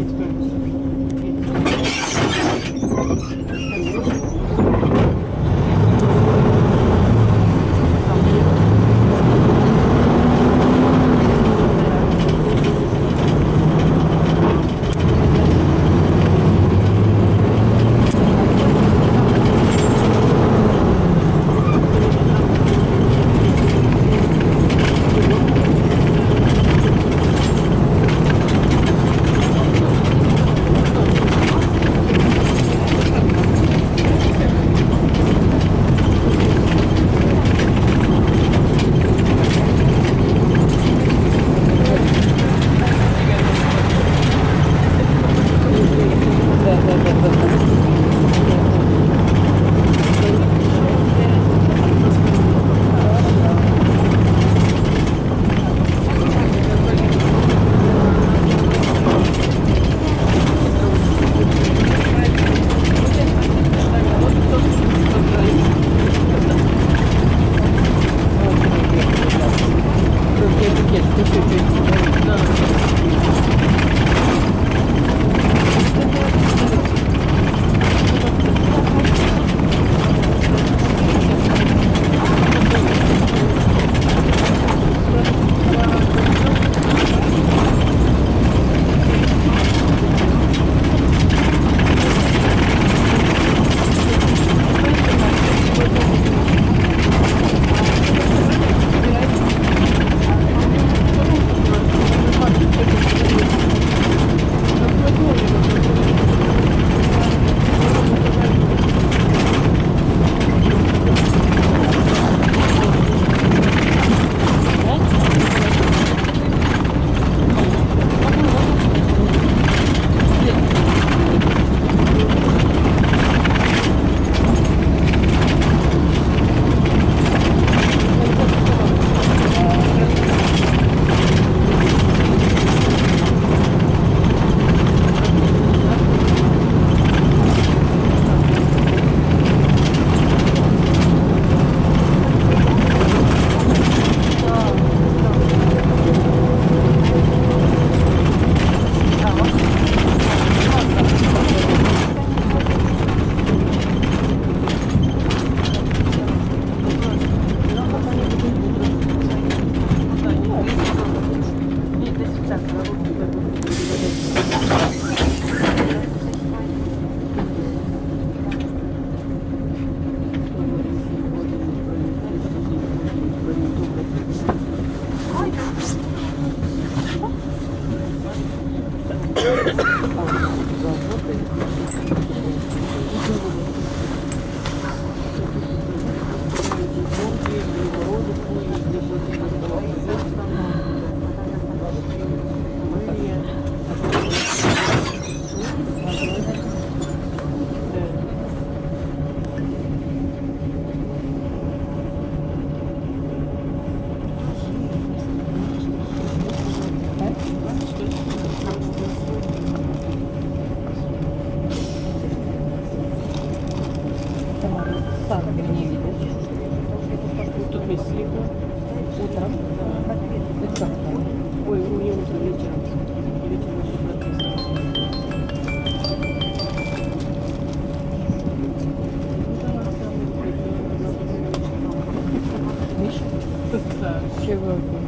experience. Thank